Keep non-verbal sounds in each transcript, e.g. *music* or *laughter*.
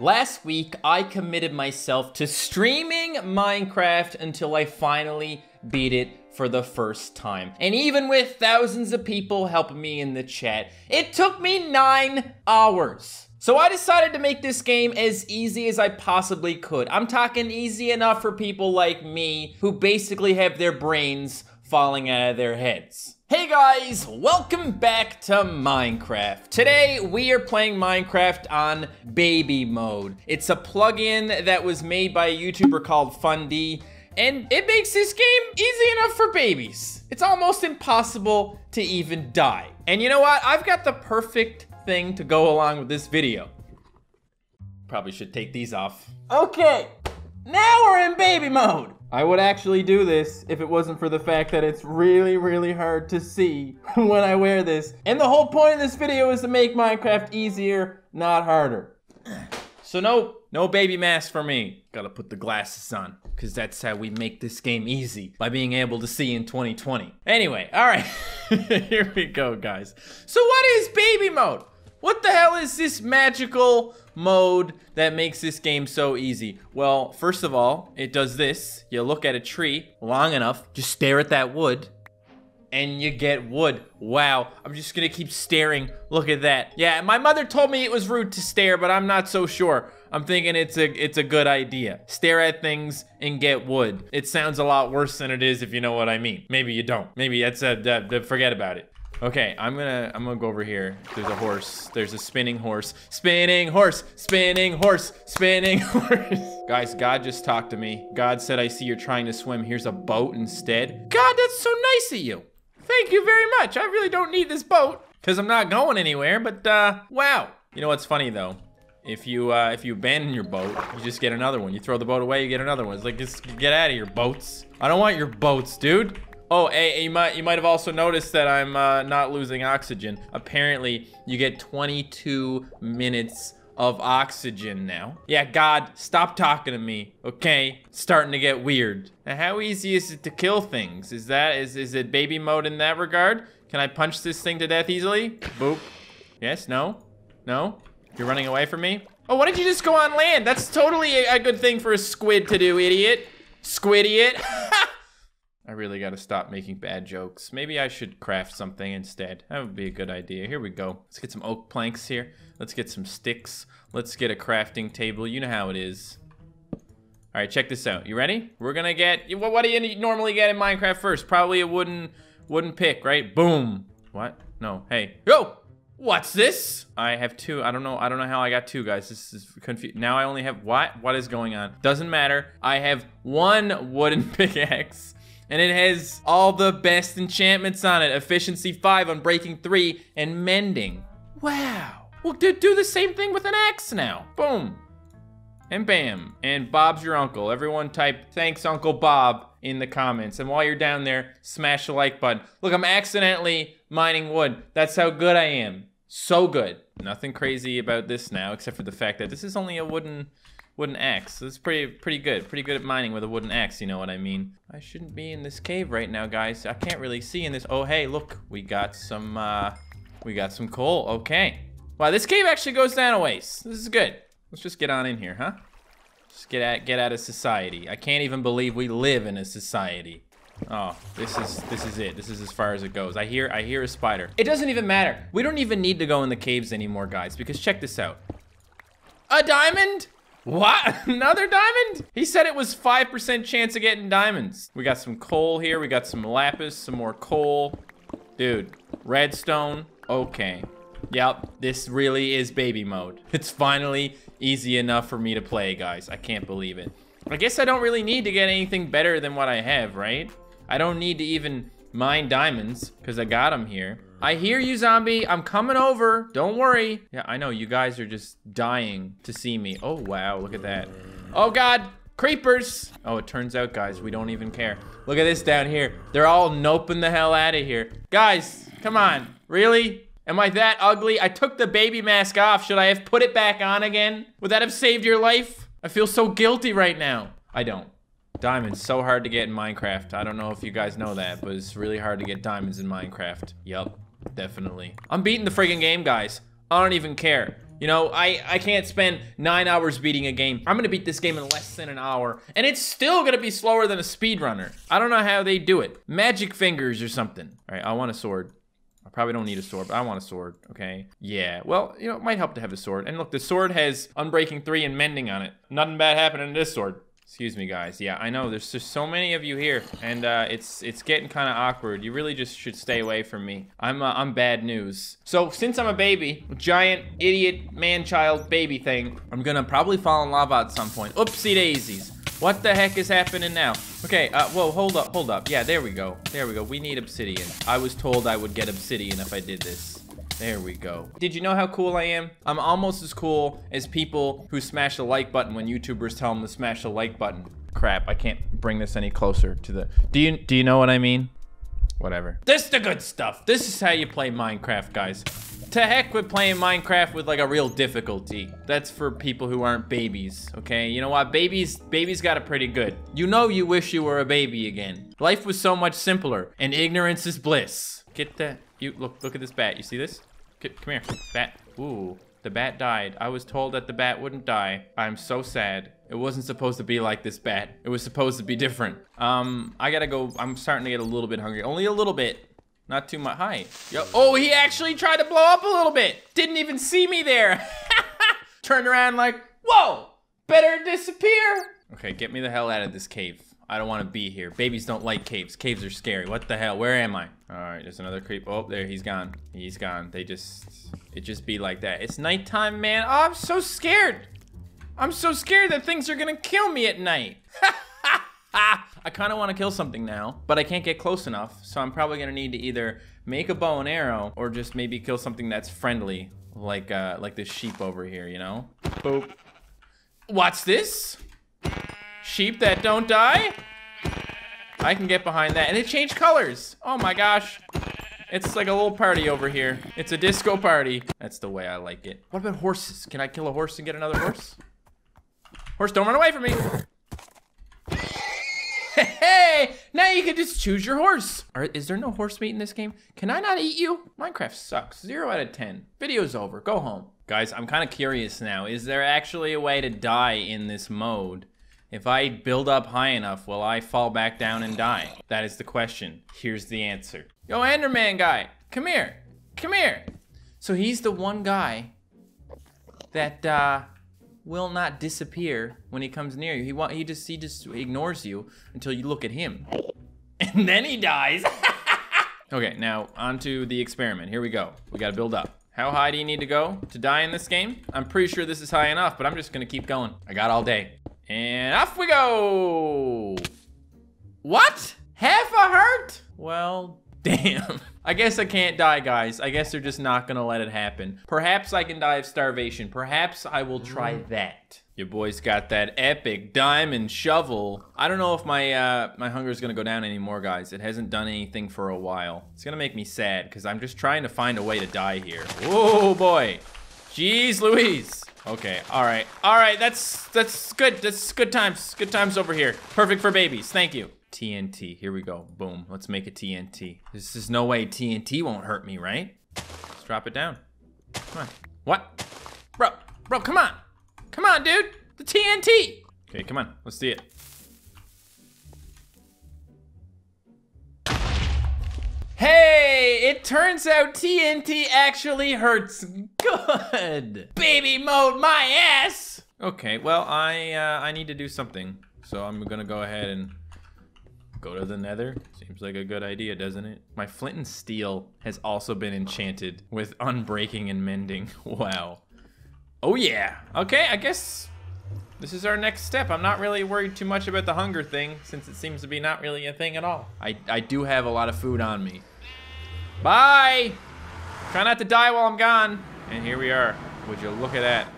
Last week, I committed myself to streaming Minecraft until I finally beat it for the first time. And even with thousands of people helping me in the chat, it took me nine hours. So I decided to make this game as easy as I possibly could. I'm talking easy enough for people like me who basically have their brains falling out of their heads. Hey guys, welcome back to Minecraft. Today we are playing Minecraft on baby mode. It's a plugin that was made by a YouTuber called Fundy and it makes this game easy enough for babies. It's almost impossible to even die. And you know what? I've got the perfect thing to go along with this video. Probably should take these off. Okay, now we're in baby mode. I would actually do this if it wasn't for the fact that it's really, really hard to see *laughs* when I wear this. And the whole point of this video is to make Minecraft easier, not harder. So no, no baby mask for me. Gotta put the glasses on, because that's how we make this game easy, by being able to see in 2020. Anyway, all right, *laughs* here we go, guys. So what is baby mode? What the hell is this magical mode that makes this game so easy? Well, first of all, it does this. You look at a tree long enough, just stare at that wood, and you get wood. Wow, I'm just gonna keep staring. Look at that. Yeah, my mother told me it was rude to stare, but I'm not so sure. I'm thinking it's a it's a good idea. Stare at things and get wood. It sounds a lot worse than it is if you know what I mean. Maybe you don't. Maybe that's a, forget about it. Okay, I'm gonna I'm gonna go over here. There's a horse. There's a spinning horse. Spinning horse. Spinning horse. Spinning *laughs* horse. Guys, God just talked to me. God said, I see you're trying to swim. Here's a boat instead. God, that's so nice of you. Thank you very much. I really don't need this boat because I'm not going anywhere, but uh, wow. You know what's funny though? If you uh, if you abandon your boat, you just get another one. You throw the boat away, you get another one. It's like, just get out of your boats. I don't want your boats, dude. Oh, hey, you might you might have also noticed that I'm uh, not losing oxygen. Apparently, you get 22 minutes of oxygen now. Yeah, God, stop talking to me, okay? It's starting to get weird. Now, how easy is it to kill things? Is that is is it baby mode in that regard? Can I punch this thing to death easily? Boop. Yes, no, no. You're running away from me? Oh, why did you just go on land? That's totally a, a good thing for a squid to do, idiot. Squidiot. *laughs* I really gotta stop making bad jokes. Maybe I should craft something instead. That would be a good idea. Here we go. Let's get some oak planks here. Let's get some sticks. Let's get a crafting table. You know how it is. All right, check this out. You ready? We're gonna get, what do you normally get in Minecraft first? Probably a wooden, wooden pick, right? Boom. What? No, hey. Yo! What's this? I have two. I don't know. I don't know how I got two, guys. This is confused. Now I only have what? What is going on? Doesn't matter. I have one wooden *laughs* pickaxe and it has all the best enchantments on it. Efficiency 5 Unbreaking 3 and mending. Wow. Well, do, do the same thing with an axe now. Boom. And bam. And Bob's your uncle. Everyone type thanks Uncle Bob in the comments. And while you're down there, smash the like button. Look, I'm accidentally mining wood. That's how good I am. So good. Nothing crazy about this now, except for the fact that this is only a wooden wooden axe. This is pretty pretty good. Pretty good at mining with a wooden axe, you know what I mean. I shouldn't be in this cave right now, guys. I can't really see in this. Oh, hey, look. We got some, uh, we got some coal. Okay. Wow, this cave actually goes down a ways. This is good. Let's just get on in here, huh? Just get at get out of society. I can't even believe we live in a society. Oh, this is this is it. This is as far as it goes. I hear I hear a spider. It doesn't even matter. We don't even need to go in the caves anymore, guys, because check this out. A diamond? What? *laughs* Another diamond? He said it was 5% chance of getting diamonds. We got some coal here. We got some lapis, some more coal. Dude, redstone. Okay. Yep, this really is baby mode. *laughs* It's finally easy enough for me to play, guys. I can't believe it. I guess I don't really need to get anything better than what I have, right? I don't need to even mine diamonds because I got them here. I hear you, zombie. I'm coming over. Don't worry. Yeah, I know. You guys are just dying to see me. Oh, wow. Look at that. Oh, God. Creepers. Oh, it turns out, guys, we don't even care. Look at this down here. They're all noping the hell out of here. Guys, come on. Really? Am I that ugly? I took the baby mask off. Should I have put it back on again? Would that have saved your life? I feel so guilty right now. I don't. Diamonds, so hard to get in Minecraft. I don't know if you guys know that, but it's really hard to get diamonds in Minecraft. Yup. Definitely. I'm beating the friggin' game, guys. I don't even care. You know, I, I can't spend nine hours beating a game. I'm gonna beat this game in less than an hour, and it's still gonna be slower than a speedrunner. I don't know how they do it. Magic fingers or something. All right, I want a sword. I probably don't need a sword, but I want a sword, okay? Yeah, well, you know, it might help to have a sword. And look, the sword has Unbreaking 3 and Mending on it. Nothing bad happening to this sword. Excuse me, guys. Yeah, I know. There's just so many of you here, and uh, it's it's getting kind of awkward. You really just should stay away from me. I'm uh, I'm bad news. So since I'm a baby, giant idiot man-child baby thing, I'm gonna probably fall in lava at some point. Oopsie daisies. What the heck is happening now? Okay, uh, whoa, hold up, hold up. Yeah, there we go. There we go. We need obsidian. I was told I would get obsidian if I did this. There we go. Did you know how cool I am? I'm almost as cool as people who smash the like button when YouTubers tell them to smash the like button. Crap, I can't bring this any closer to the... Do you, do you know what I mean? Whatever. This is the good stuff. This is how you play Minecraft, guys. To heck with playing Minecraft with like a real difficulty. That's for people who aren't babies, okay? You know what? Babies, babies got it pretty good. You know you wish you were a baby again. Life was so much simpler, and ignorance is bliss. Get that. You look. Look at this bat. You see this? Come here, bat. Ooh, the bat died. I was told that the bat wouldn't die. I'm so sad. It wasn't supposed to be like this bat. It was supposed to be different. Um, I gotta go. I'm starting to get a little bit hungry. Only a little bit. Not too much. Hi. Yo. Oh, he actually tried to blow up a little bit. Didn't even see me there. *laughs* Turned around like, whoa, better disappear. Okay, get me the hell out of this cave. I don't want to be here. Babies don't like caves. Caves are scary. What the hell? Where am I? All right, there's another creep. Oh, there, he's gone. He's gone. They just, it just be like that. It's nighttime, man. Oh, I'm so scared. I'm so scared that things are gonna kill me at night. *laughs* I kind of want to kill something now, but I can't get close enough. So I'm probably gonna need to either make a bow and arrow or just maybe kill something that's friendly, like uh, like this sheep over here, you know? Boop. What's this? Sheep that don't die? I can get behind that. And it changed colors. Oh my gosh. It's like a little party over here. It's a disco party. That's the way I like it. What about horses? Can I kill a horse and get another horse? Horse, don't run away from me. Hey, now you can just choose your horse. Are, is there no horse meat in this game? Can I not eat you? Minecraft sucks. Zero out of 10. Video's over. Go home. Guys, I'm kind of curious now. Is there actually a way to die in this mode? If I build up high enough, will I fall back down and die? That is the question. Here's the answer. Yo, Enderman guy, come here. Come here. So he's the one guy that uh, will not disappear when he comes near you. He he just he just ignores you until you look at him. *laughs* And then he dies. *laughs* okay, now on to the experiment. Here we go. We gotta build up. How high do you need to go to die in this game? I'm pretty sure this is high enough, but I'm just gonna keep going. I got all day. And off we go! What? Half a heart? Well, *laughs* damn. I guess I can't die, guys. I guess they're just not gonna let it happen. Perhaps I can die of starvation. Perhaps I will try that. Your boy's got that epic diamond shovel. I don't know if my uh, my hunger is gonna go down anymore, guys. It hasn't done anything for a while. It's gonna make me sad because I'm just trying to find a way to die here. Oh boy. Jeez Louise. Okay, all right. All right, that's that's good. That's good times. Good times over here. Perfect for babies. Thank you. TNT. Here we go. Boom. Let's make a TNT. This is no way TNT won't hurt me, right? Let's drop it down. Come on. What? Bro, bro, come on. Come on, dude. The TNT. Okay, come on. Let's see it. Hey, it turns out TNT actually hurts good. Baby mode my ass. Okay, well, I uh, I need to do something. So I'm gonna go ahead and go to the nether. Seems like a good idea, doesn't it? My flint and steel has also been enchanted with unbreaking and mending. *laughs* Wow. Oh yeah. Okay, I guess this is our next step. I'm not really worried too much about the hunger thing since it seems to be not really a thing at all. I, I do have a lot of food on me. Bye! Try not to die while I'm gone. And here we are. Would you look at that?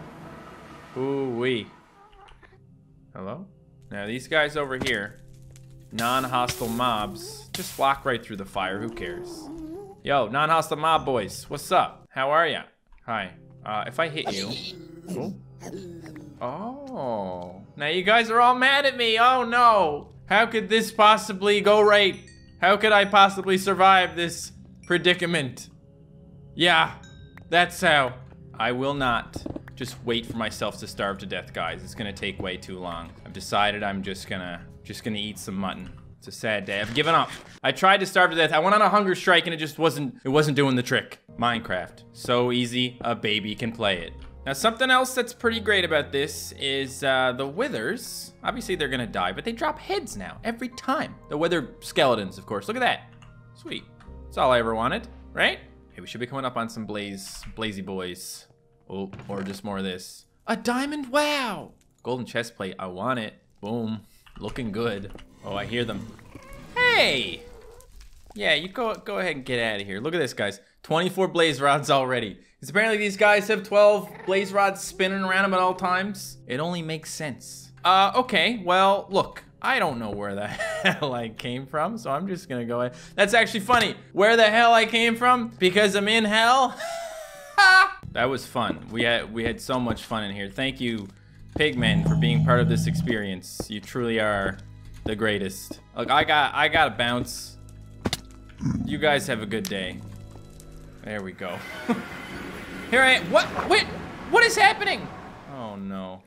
Ooh-wee. Hello? Now these guys over here, non-hostile mobs, just walk right through the fire, who cares? Yo, non-hostile mob boys, what's up? How are ya? Hi. Uh, if I hit you... Oh. Oh. Now you guys are all mad at me. Oh no. How could this possibly go right? How could I possibly survive this predicament? Yeah, that's how. I will not just wait for myself to starve to death, guys. It's gonna take way too long. I've decided I'm just gonna, just gonna eat some mutton. It's a sad day. I've given up. I tried to starve to death. I went on a hunger strike and it just wasn't, it wasn't doing the trick. Minecraft. So easy, a baby can play it. Now, something else that's pretty great about this is uh, the withers. Obviously, they're gonna die, but they drop heads now, every time. The wither skeletons, of course. Look at that. Sweet. That's all I ever wanted, right? Hey, we should be coming up on some blaze, blazy boys. Oh, or just more of this. A diamond, wow! Golden chest plate, I want it. Boom, looking good. Oh, I hear them. Hey! Yeah, you go go ahead and get out of here. Look at this, guys. 24 blaze rods already. Because apparently these guys have 12 blaze rods spinning around them at all times. It only makes sense. Uh, okay, well, look. I don't know where the *laughs* hell I came from, so I'm just gonna go ahead. That's actually funny. Where the hell I came from? Because I'm in hell? *laughs* that was fun. We had we had so much fun in here. Thank you, Pigmen, for being part of this experience. You truly are the greatest. Look, I got I gotta bounce. You guys have a good day. There we go. *laughs* Here I am. What? Wait. What is happening? Oh no.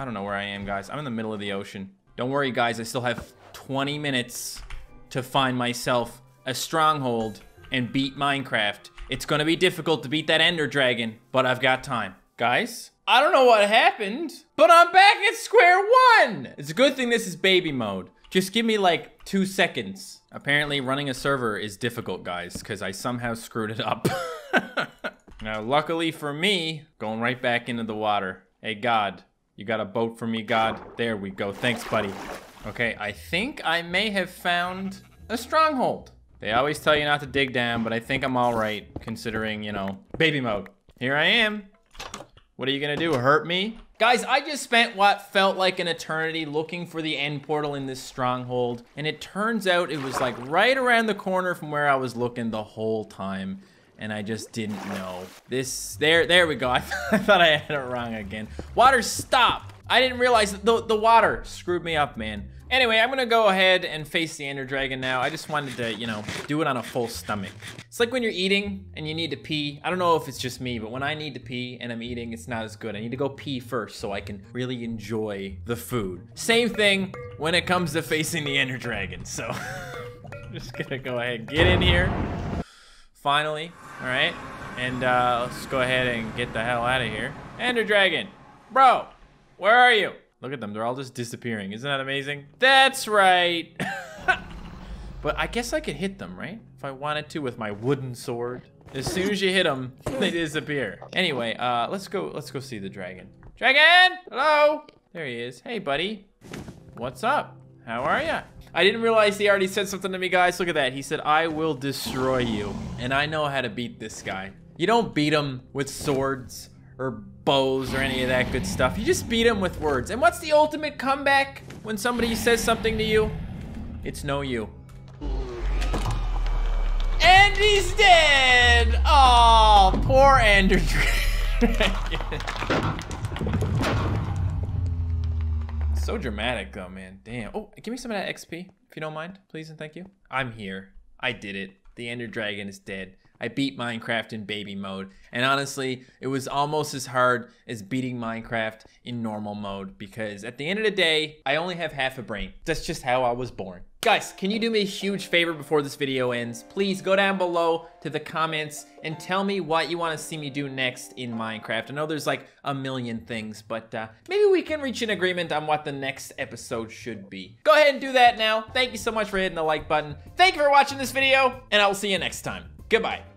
I don't know where I am, guys. I'm in the middle of the ocean. Don't worry, guys. I still have 20 minutes to find myself a stronghold and beat Minecraft. It's gonna be difficult to beat that Ender Dragon, but I've got time. Guys, I don't know what happened, but I'm back at square one! It's a good thing this is baby mode. Just give me like two seconds. Apparently running a server is difficult, guys, because I somehow screwed it up. *laughs* now, luckily for me, going right back into the water. Hey, God, you got a boat for me, God? There we go. Thanks, buddy. Okay, I think I may have found a stronghold. They always tell you not to dig down, but I think I'm all right, considering, you know, baby mode. Here I am. What are you gonna do, hurt me? Guys, I just spent what felt like an eternity looking for the end portal in this stronghold, and it turns out it was like right around the corner from where I was looking the whole time, and I just didn't know. This, there, there we go. I, *laughs* th I thought I had it wrong again. Water, stop! I didn't realize the, the water screwed me up, man. Anyway, I'm gonna go ahead and face the Ender Dragon now. I just wanted to, you know, do it on a full stomach. It's like when you're eating and you need to pee. I don't know if it's just me, but when I need to pee and I'm eating, it's not as good. I need to go pee first so I can really enjoy the food. Same thing when it comes to facing the Ender Dragon. So, I'm *laughs* just gonna go ahead and get in here. Finally, all right? And uh, let's go ahead and get the hell out of here. Ender Dragon, bro, where are you? Look at them, they're all just disappearing. Isn't that amazing? That's right. *laughs* but I guess I could hit them, right? If I wanted to with my wooden sword. As soon as you hit them, *laughs* they disappear. Anyway, uh, let's go, let's go see the dragon. Dragon, hello? There he is. Hey, buddy. What's up? How are ya? I didn't realize he already said something to me, guys. Look at that. He said, I will destroy you. And I know how to beat this guy. You don't beat him with swords or bows or any of that good stuff. You just beat him with words. And what's the ultimate comeback when somebody says something to you? It's no you. And he's dead! Oh, poor Ender *laughs* so dramatic though, man. Damn. Oh, give me some of that XP, if you don't mind, please and thank you. I'm here. I did it. The Ender Dragon is dead. I beat Minecraft in baby mode. And honestly, it was almost as hard as beating Minecraft in normal mode because at the end of the day, I only have half a brain. That's just how I was born. Guys, can you do me a huge favor before this video ends? Please go down below to the comments and tell me what you want to see me do next in Minecraft. I know there's like a million things, but uh, maybe we can reach an agreement on what the next episode should be. Go ahead and do that now. Thank you so much for hitting the like button. Thank you for watching this video, and I will see you next time. Goodbye.